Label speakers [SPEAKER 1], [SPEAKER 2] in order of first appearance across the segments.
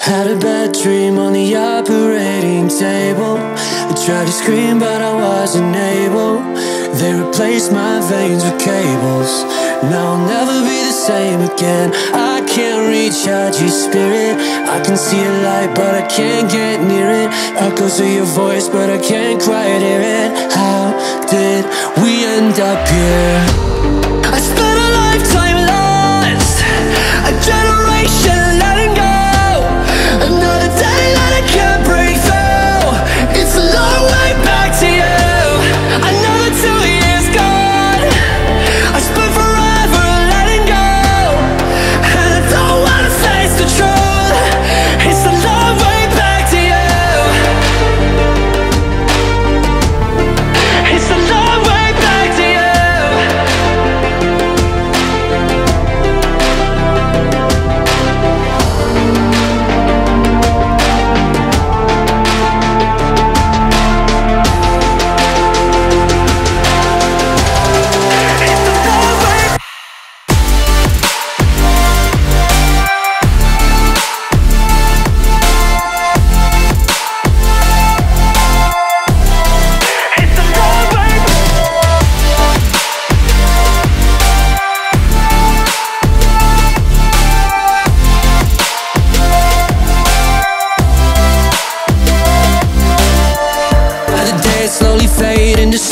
[SPEAKER 1] Had a bad dream on the operating table. I tried to scream, but I wasn't able. They replaced my veins with cables. Now I'll never be the same again. I can't recharge your spirit. I can see a light, but I can't get near it. Echoes of your voice, but I can't quite hear it. How did we end up here?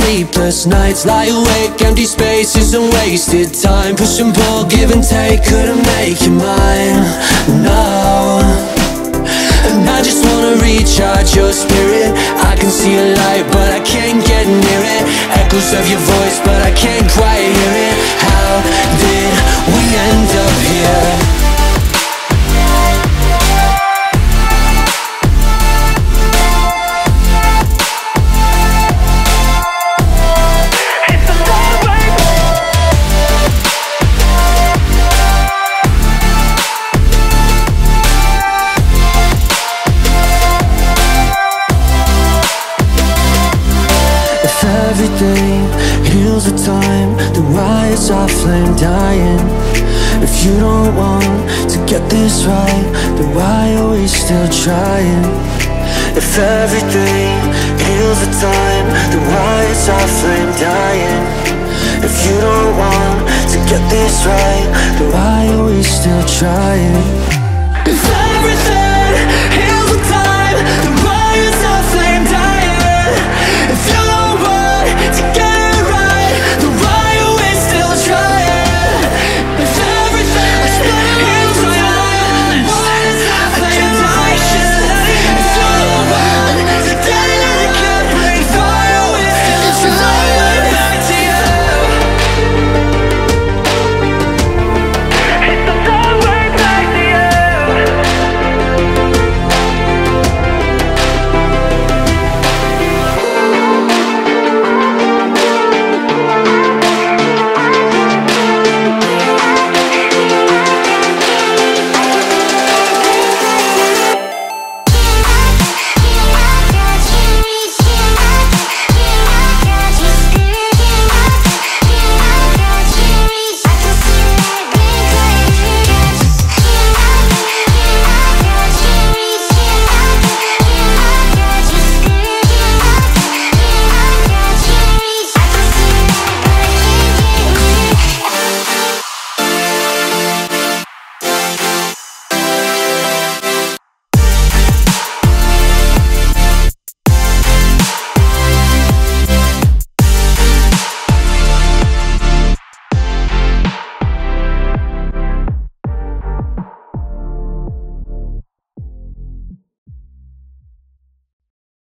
[SPEAKER 1] Sleepless nights Lie awake, empty spaces and wasted time. Push and pull, give and take, couldn't make you mine. No. And I just wanna recharge your spirit. I can see a light, but I can't get near it. Echoes of your voice, but I can't is flame dying? If you don't want to get this right, then why are we still trying? If everything heals with time, then why is our flame dying? If you don't want to get this right, then why are we still trying?